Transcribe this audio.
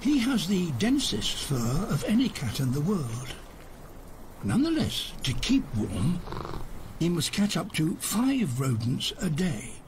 He has the densest fur of any cat in the world. Nonetheless, to keep warm, he must catch up to five rodents a day.